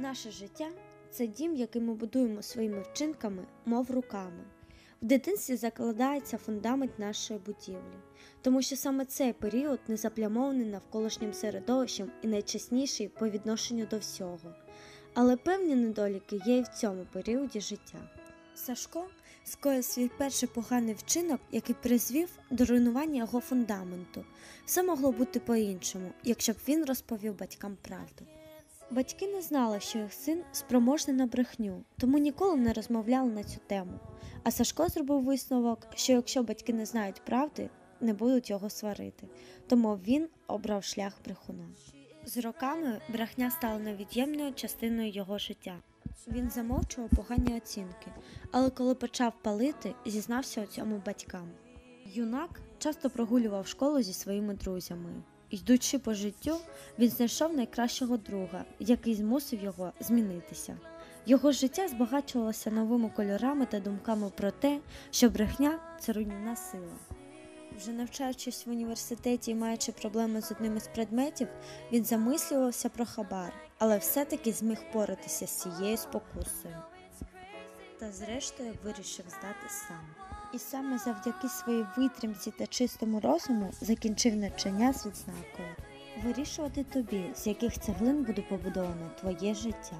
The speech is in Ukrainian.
Наше життя це дім, який ми будуємо своїми вчинками, мов руками. В дитинстві закладається фундамент нашої будівлі, тому що саме цей період не заплямований навколишнім середовищем і найчасніший по відношенню до всього. Але певні недоліки є і в цьому періоді життя. Сашко скоїв свій перший поганий вчинок, який призвів до руйнування його фундаменту. Все могло бути по-іншому, якщо б він розповів батькам правду. Батьки не знали, що їх син спроможний на брехню, тому ніколи не розмовляли на цю тему. А Сашко зробив висновок, що якщо батьки не знають правди, не будуть його сварити, тому він обрав шлях брехуна. З роками брехня стала невід'ємною частиною його життя. Він замовчував погані оцінки, але коли почав палити, зізнався у цьому батькам. Юнак часто прогулював школу зі своїми друзями. Йдучи по життю, він знайшов найкращого друга, який змусив його змінитися. Його життя збагачувалося новими кольорами та думками про те, що брехня це руйнівна сила. Вже навчаючись в університеті і маючи проблеми з одним із предметів, він замислювався про хабар, але все-таки зміг поратися з цією спокусою. Та зрештою вирішив здати сам. І саме завдяки своїй витримці та чистому розуму закінчив навчання з відзнакою. Вирішувати тобі, з яких цеглин буде побудовано твоє життя.